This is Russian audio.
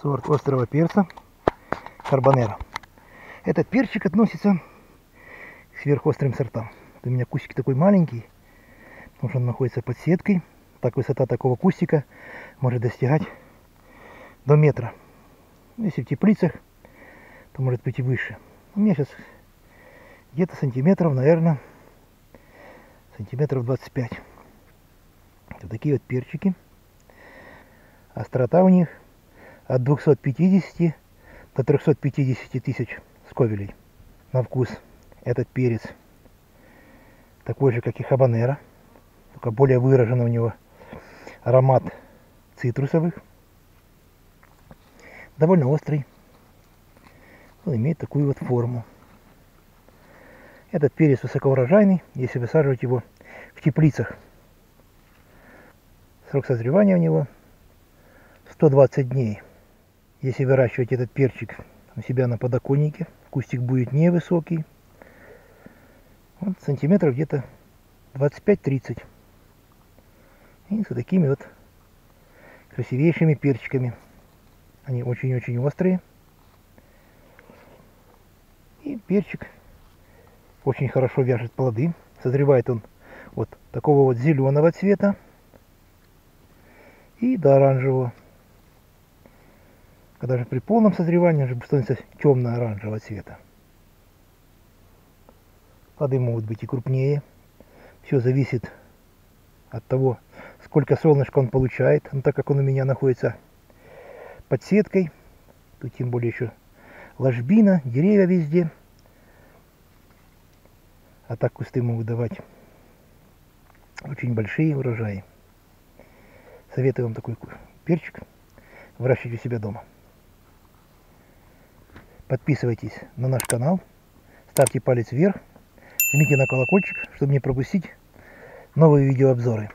сорт острого перца карбонера. Этот перчик относится к сверхострым сортам. У меня кустик такой маленький, потому что он находится под сеткой. Так высота такого кустика может достигать до метра. Если в теплицах, то может быть и выше. У меня сейчас где-то сантиметров, наверное, сантиметров 25. Вот такие вот перчики. Острота у них от 250 до 350 тысяч сковелей на вкус. Этот перец такой же, как и хабанера, только более выражен у него аромат цитрусовых. Довольно острый. Он имеет такую вот форму. Этот перец высокоурожайный, если высаживать его в теплицах. Срок созревания у него 120 дней. Если выращивать этот перчик у себя на подоконнике, кустик будет невысокий. Вот сантиметров где-то 25-30. И с такими вот красивейшими перчиками. Они очень-очень острые. И перчик очень хорошо вяжет плоды. Созревает он вот такого вот зеленого цвета и до оранжевого. Когда же при полном созревании уже становится темно-оранжевого цвета. Плоды могут быть и крупнее. Все зависит от того, сколько солнышка он получает. Но так как он у меня находится под сеткой, тут тем более еще ложбина, деревья везде. А так кусты могут давать очень большие урожаи. Советую вам такой перчик выращивать у себя дома. Подписывайтесь на наш канал, ставьте палец вверх, жмите на колокольчик, чтобы не пропустить новые видеообзоры.